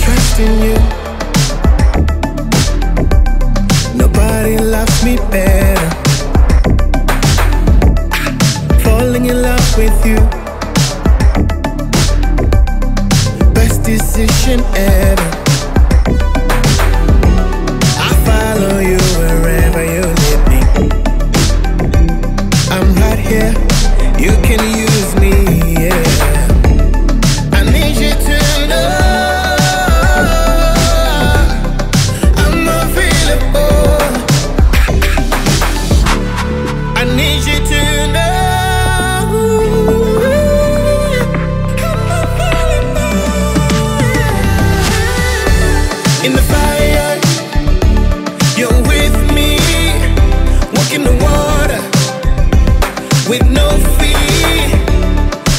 trust in you. Nobody loves me better. Falling in love with you. Best decision ever.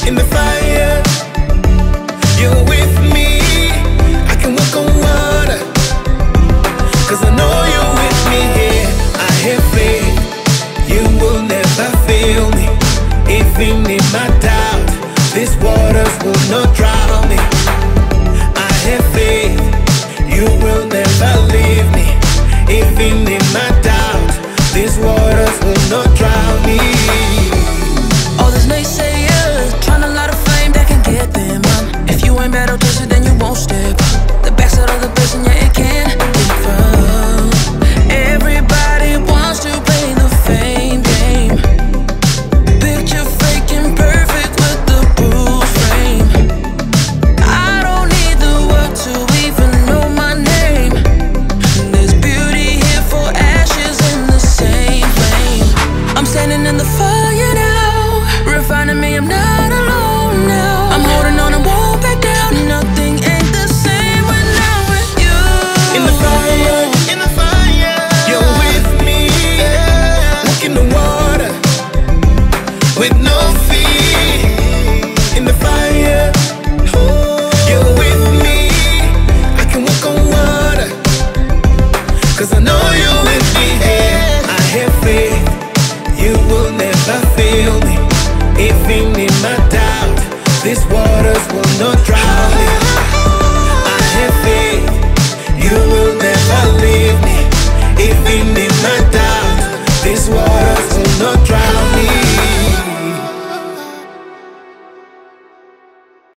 In the fire, you're with me. I can walk on water. Cause I know you're with me here. I have faith. You will never fail me. Even in my doubt, these waters will not drown me. I have faith. You will never leave me. Even in my doubt, these waters will not you will never fail me. Even in my doubt, these waters will not drown me. I have faith, you will never leave me. Even in my doubt, these waters will not drown me